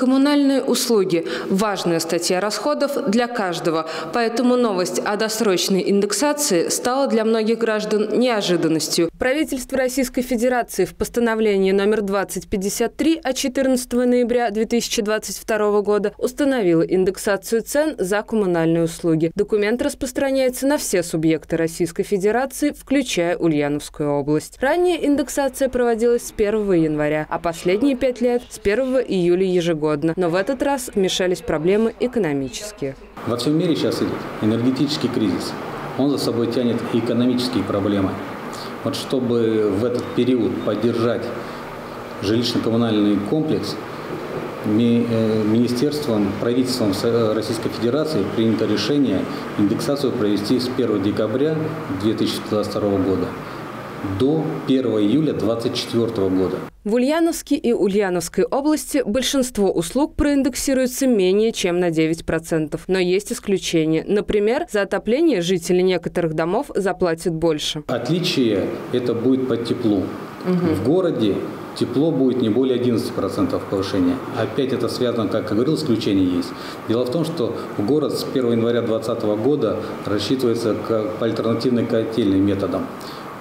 Коммунальные услуги – важная статья расходов для каждого, поэтому новость о досрочной индексации стала для многих граждан неожиданностью. Правительство Российской Федерации в постановлении номер 2053 от 14 ноября 2022 года установило индексацию цен за коммунальные услуги. Документ распространяется на все субъекты Российской Федерации, включая Ульяновскую область. Ранее индексация проводилась с 1 января, а последние пять лет – с 1 июля ежегодно. Но в этот раз вмешались проблемы экономические. Во всем мире сейчас идет энергетический кризис. Он за собой тянет и экономические проблемы. Вот чтобы в этот период поддержать жилищно-коммунальный комплекс, э, Министерством, правительством Российской Федерации принято решение индексацию провести с 1 декабря 2022 года до 1 июля 2024 года. В Ульяновске и Ульяновской области большинство услуг проиндексируются менее чем на 9%. Но есть исключения. Например, за отопление жители некоторых домов заплатят больше. Отличие это будет по теплу. Угу. В городе тепло будет не более 11% повышения. Опять это связано, как я говорил, исключение есть. Дело в том, что город с 1 января 2020 года рассчитывается по альтернативной котельным методам.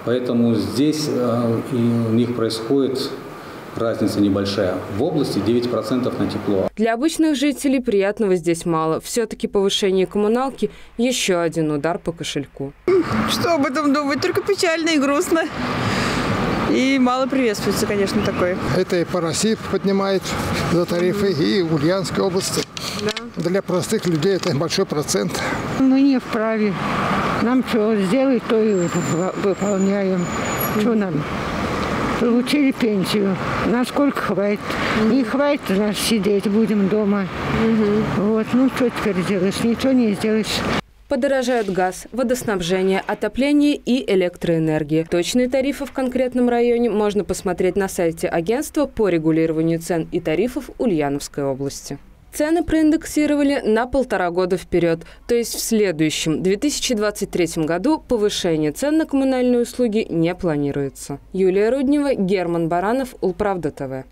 Поэтому здесь э, у них происходит разница небольшая. В области 9% на тепло. Для обычных жителей приятного здесь мало. Все-таки повышение коммуналки – еще один удар по кошельку. Что об этом думать? Только печально и грустно. И мало приветствуется, конечно, такое. Это и по России поднимает за тарифы, и в Ульяновской области. Да. Для простых людей это большой процент. Мы не вправе. Нам что сделать, то и выполняем. Что нам? Получили пенсию. Насколько хватит? Не хватит, значит, сидеть будем дома. Угу. Вот, ну что теперь делаешь? Ничего не сделаешь. Подорожают газ, водоснабжение, отопление и электроэнергия. Точные тарифы в конкретном районе можно посмотреть на сайте агентства по регулированию цен и тарифов Ульяновской области. Цены проиндексировали на полтора года вперед, то есть в следующем, 2023 году, повышение цен на коммунальные услуги не планируется. Юлия Руднева, Герман Баранов, Улправда ТВ.